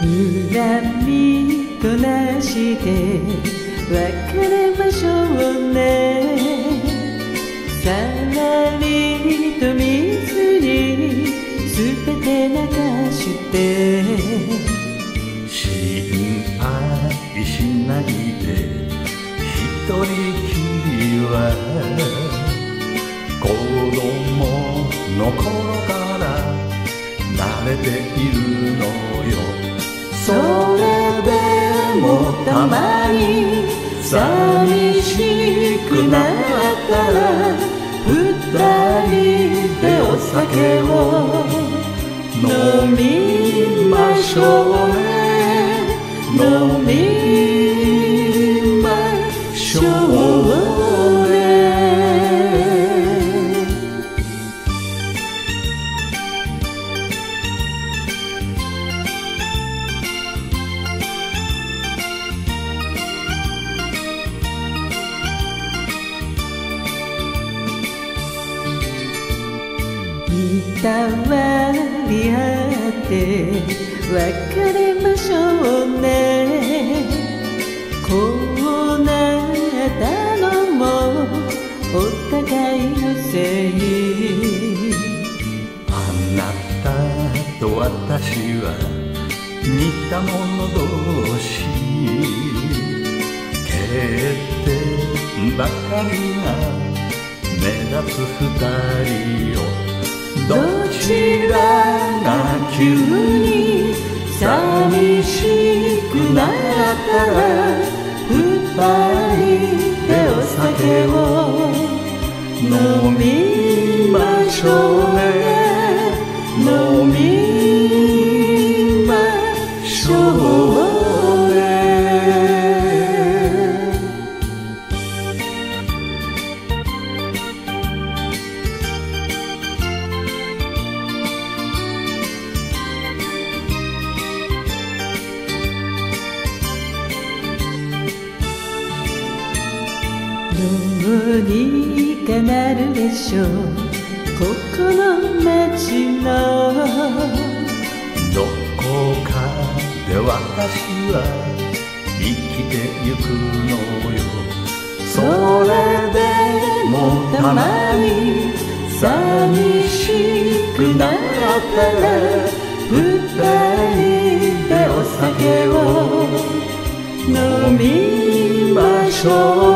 恨みとなして別れましょうね。さらりと水に全て流して。心配しないで。一人きりは。子供の頃から慣れているのよ。それでもたまに寂しくなったら二人でお酒を飲みましょうね。飲みいたわり合って別れましょうね。こうなったのもお互いのせいあなたと私は似た者同士欠点ばかりが目立つ二人を急に寂しくなったら二人でお酒を飲みましょうね。飲みましょううにかなるでしょうここの街のどこかで私は生きてゆくのよ。それでもたまに寂しくなったら二人でお酒を飲みましょう